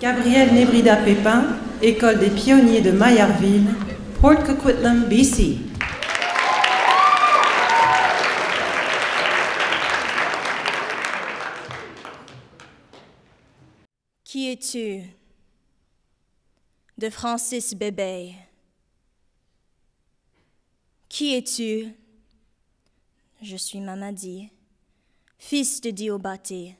Gabrielle Nebrida Pépin, École des pionniers de Maillardville, Port Coquitlam, BC. Qui es-tu? De Francis Bébé Qui es-tu? Je suis Mamadi, fils de Diobati.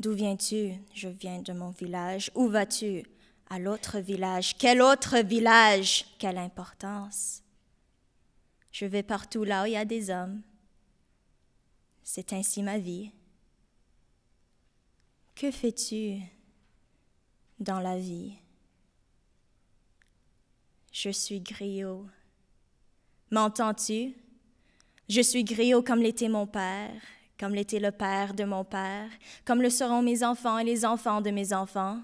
D'où viens-tu? Je viens de mon village. Où vas-tu? À l'autre village. Quel autre village? Quelle importance Je vais partout là où il y a des hommes. C'est ainsi ma vie. Que fais-tu dans la vie? Je suis griot. M'entends-tu? Je suis griot comme l'était mon père comme l'était le père de mon père, comme le seront mes enfants et les enfants de mes enfants.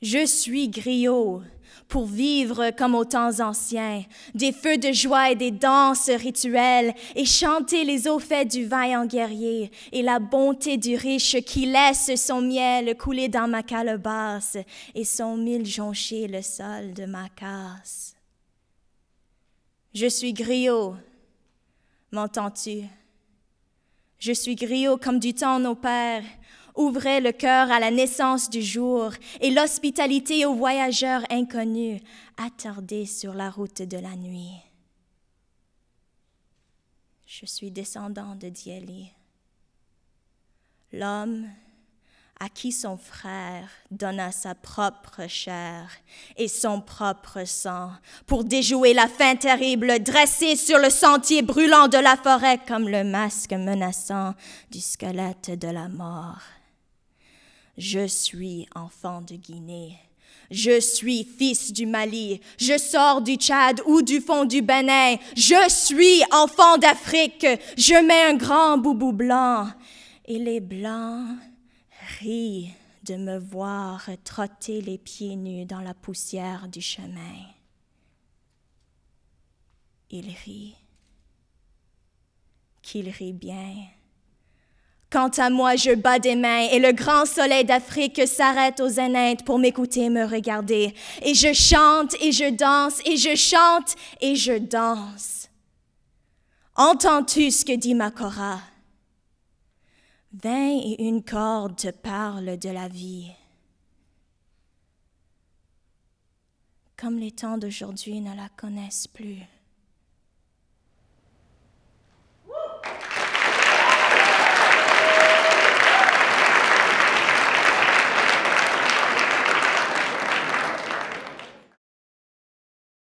Je suis griot pour vivre comme aux temps anciens, des feux de joie et des danses rituelles, et chanter les eaux faites du vaillant guerrier et la bonté du riche qui laisse son miel couler dans ma calebasse et son mille joncher le sol de ma casse. Je suis griot, m'entends-tu? Je suis griot comme du temps nos pères ouvraient le cœur à la naissance du jour et l'hospitalité aux voyageurs inconnus attardés sur la route de la nuit. Je suis descendant de Dieli. L'homme à qui son frère donna sa propre chair et son propre sang pour déjouer la fin terrible dressée sur le sentier brûlant de la forêt comme le masque menaçant du squelette de la mort. Je suis enfant de Guinée. Je suis fils du Mali, je sors du Tchad ou du fond du Bénin, je suis enfant d'Afrique, je mets un grand boubou blanc, et les blancs rit de me voir trotter les pieds nus dans la poussière du chemin. Il rit, qu'il rit bien. Quant à moi, je bats des mains et le grand soleil d'Afrique s'arrête aux zéniths pour m'écouter me regarder. Et je chante et je danse et je chante et je danse. Entends-tu ce que dit Makora? Vingt et une cordes te parlent de la vie. Comme les temps d'aujourd'hui ne la connaissent plus.